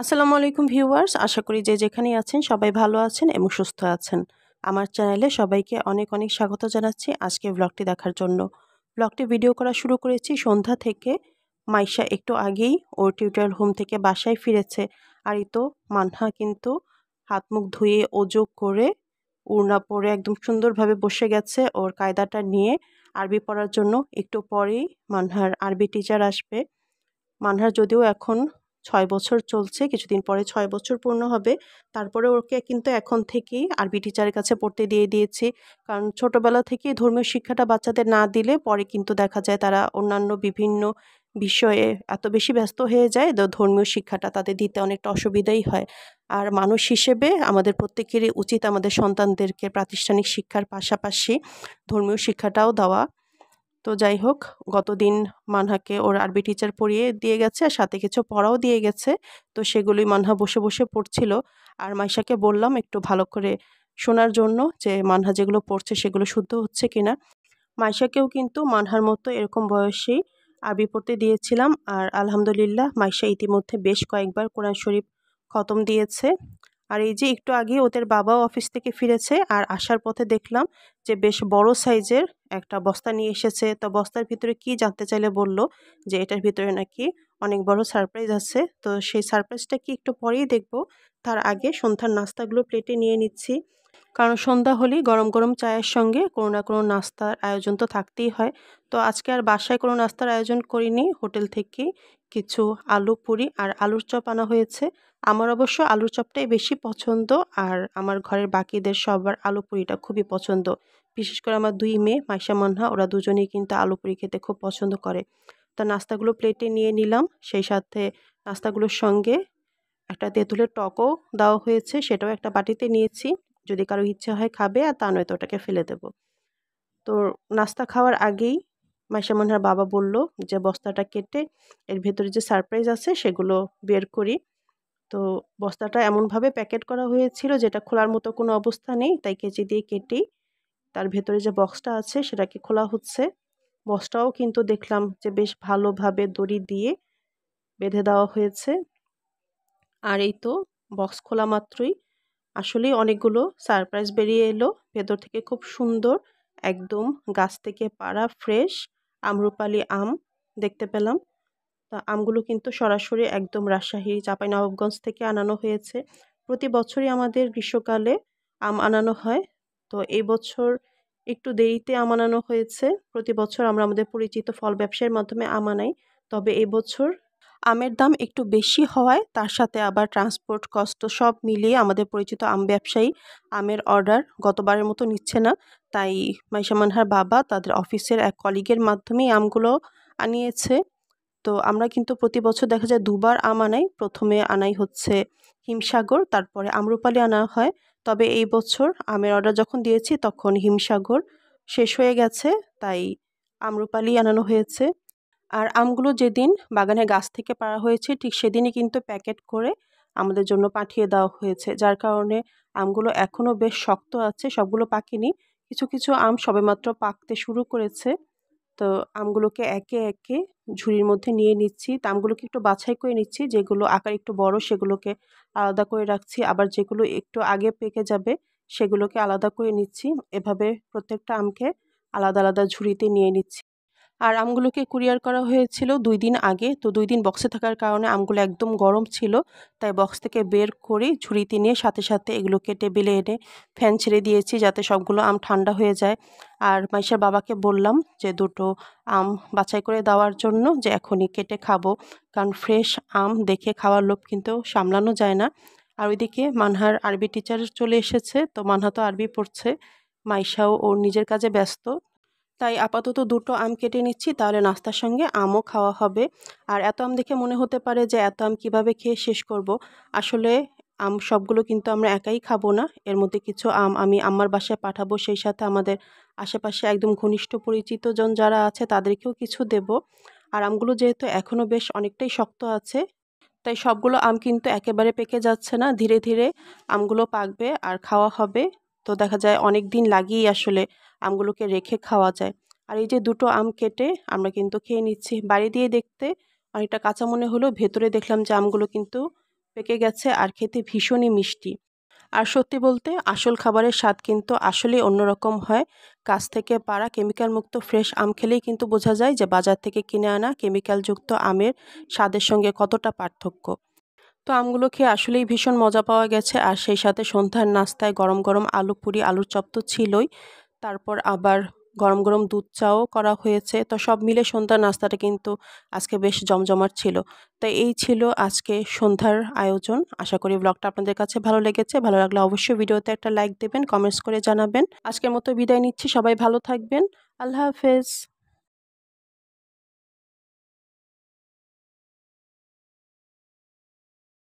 আসসালামু আলাইকুম ভিউয়ার্স, আশা করি যে যেখানেই আছেন সবাই ভালো আছেন এবং সুস্থ আছেন। আমার চ্যানেলে সবাইকে অনেক অনেক স্বাগত জানাচ্ছি আজকে ব্লগটি দেখার জন্য। ব্লগটি ভিডিও করা শুরু করেছি সন্ধ্যা থেকে, মাইশা একটু আগেই ওর টিউটোরিয়াল হোম থেকে বাসায় ফিরেছে। আর এই তো মানহা কিন্তু হাত মুখ ধুয়ে ওজো করে উড়না পরে একদম সুন্দরভাবে বসে গেছে ওর কায়দাটা নিয়ে। আরবি পড়ার জন্য একটু পরেই মানহার আরবি টিচার আসবে। মানহার যদিও এখন ছয় বছর চলছে, কিছুদিন পরে ছয় বছর পূর্ণ হবে। তারপরে ওকে কিন্তু এখন থেকেই আরবি টিচারের কাছে পড়তে দিয়ে দিয়েছি। কারণ ছোটোবেলা থেকেই ধর্মীয় শিক্ষাটা বাচ্চাদের না দিলে পরে কিন্তু দেখা যায় তারা অন্যান্য বিভিন্ন বিষয়ে এত বেশি ব্যস্ত হয়ে যায় ধর্মীয় শিক্ষাটা তাদের দিতে অনেকটা অসুবিধাই হয়। আর মানুষ হিসেবে আমাদের প্রত্যেকেরই উচিত আমাদের সন্তানদেরকে প্রাতিষ্ঠানিক শিক্ষার পাশাপাশি ধর্মীয় শিক্ষাটাও দেওয়া। তো যাই হোক, গতদিন মানহাকে ওর আরবি টিচার পড়িয়ে দিয়ে গেছে, আর সাথে কিছু পড়াও দিয়ে গেছে। তো সেগুলোই মানহা বসে বসে পড়ছিল। আর মাইশাকে বললাম একটু ভালো করে শোনার জন্য যে মানহা যেগুলো পড়ছে সেগুলো শুদ্ধ হচ্ছে কিনা। মাইশাকেও কিন্তু মানহার মতো এরকম বয়সেই আরবি পড়তে দিয়েছিলাম। আর আলহামদুলিল্লাহ, মাইশা ইতিমধ্যে বেশ কয়েকবার কোরআন শরীফ খতম দিয়েছে। আর এই যে একটু আগে ওদের বাবাও অফিস থেকে ফিরেছে আর আসার পথে দেখলাম যে বেশ বড় সাইজের একটা বস্তা নিয়ে এসেছে। তো বস্তার ভিতরে কি জানতে চাইলে বলল যে এটার ভিতরে নাকি অনেক বড় সারপ্রাইজ আছে। তো সেই সারপ্রাইজটা কি একটু পরেই দেখব। তার আগে সন্ধ্যার নাস্তাগুলো প্লেটে নিয়ে নিচ্ছি। কারণ সন্ধ্যা হলেই গরম গরম চায়ের সঙ্গে কোনো না কোনো নাস্তার আয়োজন তো থাকতেই হয়। তো আজকে আর বাসায় কোনো নাস্তার আয়োজন করিনি। হোটেল থেকে কিছু আলু পুরি আর আলুর চপ আনা হয়েছে। আমার অবশ্য আলুর চপটাই বেশি পছন্দ আর আমার ঘরের বাকিদের সবার আলু পুরিটা খুবই পছন্দ। বিশেষ করে আমার দুই মেয়ে, মাইশা মানহা ওরা দুজনেই কিন্তু আলু পুরি খেতে খুব পছন্দ করে। তো নাস্তাগুলো প্লেটে নিয়ে নিলাম। সেই সাথে নাস্তাগুলোর সঙ্গে একটা তেঁতুলের টকও দেওয়া হয়েছে, সেটাও একটা বাটিতে নিয়েছি। যদি কারও ইচ্ছা হয় খাবে, আর তা নয়তো ওটাকে ফেলে দেব। তো নাস্তা খাওয়ার আগেই মাইশা মানহার বাবা বলল যে, বস্তাটা কেটে এর ভেতরে যে সারপ্রাইজ আছে সেগুলো বের করি। তো বস্তাটা এমনভাবে প্যাকেট করা হয়েছিল যেটা খোলার মতো কোনো অবস্থা নেই, তাই কেচি দিয়ে কেটেই তার ভেতরে যে বক্সটা আছে সেটাকে খোলা হচ্ছে। বক্সটাও কিন্তু দেখলাম যে বেশ ভালোভাবে দড়ি দিয়ে বেঁধে দেওয়া হয়েছে। আর এই তো বক্স খোলা মাত্রই। আসলেই অনেকগুলো সারপ্রাইজ বেরিয়ে এলো। ভেতর থেকে খুব সুন্দর, একদম গাছ থেকে পাড়া ফ্রেশ আমরুপালি আম দেখতে পেলাম। তা আমগুলো কিন্তু সরাসরি একদম রাজশাহী, চাঁপাইনবাবগঞ্জ থেকে আনানো হয়েছে। প্রতি বছরই আমাদের গ্রীষ্মকালে আম আনানো হয়। তো এই বছর একটু দেরিতে আম আনানো হয়েছে। প্রতি বছর আমরা আমাদের পরিচিত ফল ব্যবসায়ের মাধ্যমে আম আনাই। তবে এবছর আমের দাম একটু বেশি হওয়ায় তার সাথে আবার ট্রান্সপোর্ট কষ্ট সব মিলিয়ে আমাদের পরিচিত আম ব্যবসায়ী আমের অর্ডার গতবারের মতো নিচ্ছে না। তাই মাইশা মানহার বাবা তাদের অফিসের এক কলিগের মাধ্যমেই আমগুলো আনিয়েছে। তো আমরা কিন্তু প্রতি বছর দেখা যায় দুবার আম আনাই। প্রথমে আনাই হচ্ছে হিমসাগর, তারপরে আম্রপালি আনা হয়। তবে এই বছর আমের অর্ডার যখন দিয়েছি তখন হিমসাগর শেষ হয়ে গেছে। তাই আম্রপালি আনানো হয়েছে। আর আমগুলো যেদিন বাগানের গাছ থেকে পাড়া হয়েছে, ঠিক সেদিনই কিন্তু প্যাকেট করে আমাদের জন্য পাঠিয়ে দেওয়া হয়েছে। যার কারণে আমগুলো এখনও বেশ শক্ত আছে, সবগুলো পাকেনি। কিছু কিছু আম সবেমাত্র পাকতে শুরু করেছে। তো আমগুলোকে একে একে ঝুড়ির মধ্যে নিয়ে নিচ্ছি। তো আমগুলোকে একটু বাছাই করে নিচ্ছি। যেগুলো আকার একটু বড়, সেগুলোকে আলাদা করে রাখছি। আবার যেগুলো একটু আগে পেকে যাবে, সেগুলোকে আলাদা করে নিচ্ছি। এভাবে প্রত্যেকটা আমকে আলাদা আলাদা ঝুড়িতে নিয়ে নিচ্ছি। আর আমগুলোকে কুরিয়ার করা হয়েছিল দুই দিন আগে। তো দুই দিন বক্সে থাকার কারণে আমগুলো একদম গরম ছিল। তাই বক্স থেকে বের করে ঝুড়িতে নিয়ে সাথে সাথে এগুলোকে টেবিলে এনে ফ্যান ছেড়ে দিয়েছি যাতে সবগুলো আম ঠান্ডা হয়ে যায়। আর মাইশার বাবাকে বললাম যে, দুটো আম বাছাই করে দেওয়ার জন্য যে এখনই কেটে খাব। কারণ ফ্রেশ আম দেখে খাওয়ার লোভ কিন্তু সামলানো যায় না। আর ওইদিকে মানহার আরবি টিচার চলে এসেছে। তো মানহা তো আরবি পড়ছে। মাইশাও ওর নিজের কাজে ব্যস্ত। তাই আপাতত দুটো আম কেটে নিচ্ছি, তাহলে নাস্তার সঙ্গে আমও খাওয়া হবে। আর এত আম দেখে মনে হতে পারে যে এত আম কীভাবে খেয়ে শেষ করব। আসলে আম সবগুলো কিন্তু আমরা একাই খাব না। এর মধ্যে কিছু আম আমি আমার বাসায় পাঠাবো, সেই সাথে আমাদের আশেপাশে একদম ঘনিষ্ঠ পরিচিত জন যারা আছে তাদেরকেও কিছু দেব। আর আমগুলো যেহেতু এখনও বেশ অনেকটাই শক্ত আছে, তাই সবগুলো আম কিন্তু একেবারে পেকে যাচ্ছে না। ধীরে ধীরে আমগুলো পাকবে আর খাওয়া হবে। তো দেখা যায় অনেক দিন লাগিয়েই আসলে আমগুলোকে রেখে খাওয়া যায়। আর এই যে দুটো আম কেটে আমরা কিন্তু খেয়ে নিচ্ছি। বাড়ি দিয়ে দেখতে অনেকটা কাঁচা মনে হলো ভেতরে দেখলাম যে আমগুলো কিন্তু পেকে গেছে আর খেতে ভীষণই মিষ্টি। আর সত্যি বলতে আসল খাবারের স্বাদ কিন্তু আসলেই অন্যরকম হয়। গাছ থেকে পাড়া কেমিক্যাল মুক্ত ফ্রেশ আম খেলেই কিন্তু বোঝা যায় যে বাজার থেকে কিনে আনা কেমিক্যালযুক্ত আমের স্বাদের সঙ্গে কতটা পার্থক্য। তো আমগুলো খেয়ে আসলেই ভীষণ মজা পাওয়া গেছে। আর সেই সাথে সন্ধ্যার নাস্তায় গরম গরম আলু পুরি, আলুর চপ তো ছিলই। তারপর আবার গরম গরম দুধ চাও করা হয়েছে। তো সব মিলে সন্ধ্যার নাস্তাটা কিন্তু আজকে বেশ জমজমাট ছিল। তো এই ছিল আজকে সন্ধ্যার আয়োজন। আশা করি ব্লগটা আপনাদের কাছে ভালো লেগেছে। ভালো লাগলে অবশ্যই ভিডিওতে একটা লাইক দেবেন কমেন্টস করে জানাবেন। আজকের মতো বিদায় নিচ্ছি। সবাই ভালো থাকবেন। আল্লাহ হাফেজ।